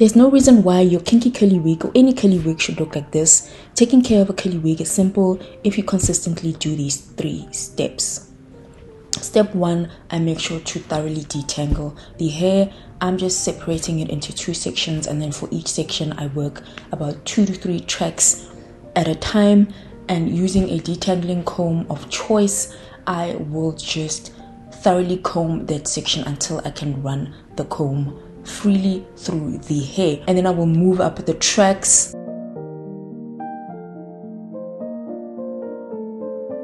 There's no reason why your kinky curly wig or any curly wig should look like this. Taking care of a curly wig is simple if you consistently do these three steps. Step one, I make sure to thoroughly detangle the hair. I'm just separating it into two sections, and then for each section, I work about two to three tracks at a time. And using a detangling comb of choice, I will just thoroughly comb that section until I can run the comb freely through the hair. And then I will move up the tracks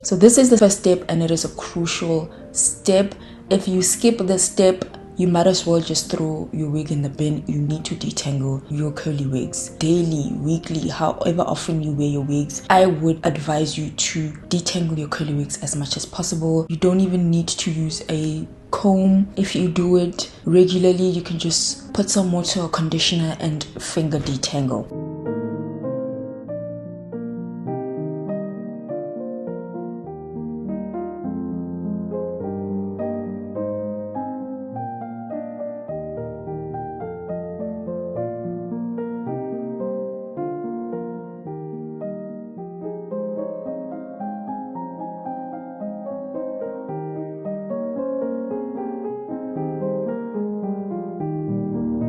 So this is the first step and it is a crucial step. If you skip this step, you might as well just throw your wig in the bin. You need to detangle your curly wigs daily, weekly, however often you wear your wigs. I would advise you to detangle your curly wigs as much as possible. You don't even need to use a comb. If you do it regularly, you can just put some water or conditioner and finger detangle.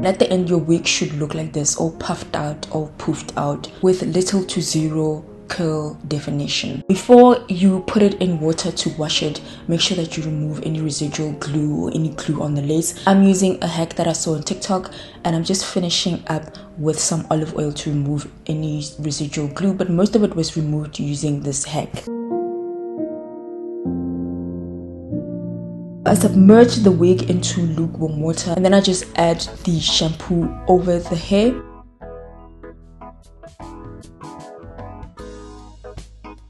At the end your wig should look like this all puffed out all poofed out with little to zero curl definition. Before you put it in water to wash it make sure that you remove any residual glue or any glue on the lace. I'm using a hack that i saw on tiktok and i'm just finishing up with some olive oil to remove any residual glue but most of it was removed using this hack I submerge the wig into lukewarm water and then I just add the shampoo over the hair.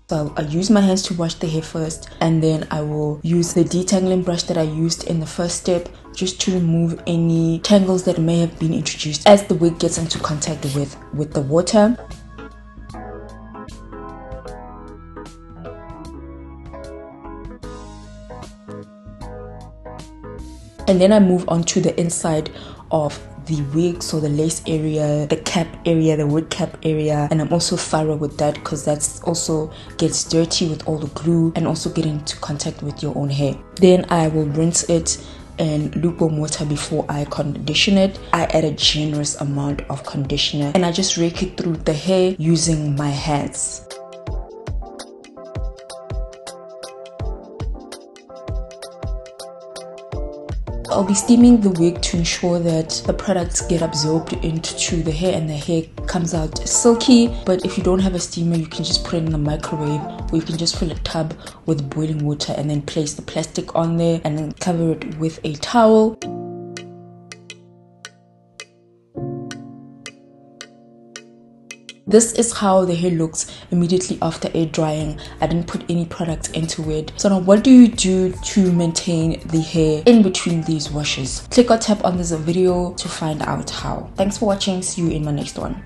So I use my hands to wash the hair first and then I will use the detangling brush that I used in the first step just to remove any tangles that may have been introduced as the wig gets into contact with, with the water. And then I move on to the inside of the wig so the lace area the cap area the wig cap area and i'm also thorough with that because that's also gets dirty with all the glue and also get into contact with your own hair then i will rinse it in lukewarm water before I condition it. I add a generous amount of conditioner and I just rake it through the hair using my hands. I'll be steaming the wig to ensure that the products get absorbed into the hair and the hair comes out silky. But if you don't have a steamer, you can just put it in the microwave or you can just fill a tub with boiling water and then place the plastic on there and then cover it with a towel. This is how the hair looks immediately after air drying. I didn't put any product into it. So now what do you do to maintain the hair in between these washes? Click or tap on this video to find out how. Thanks for watching. See you in my next one.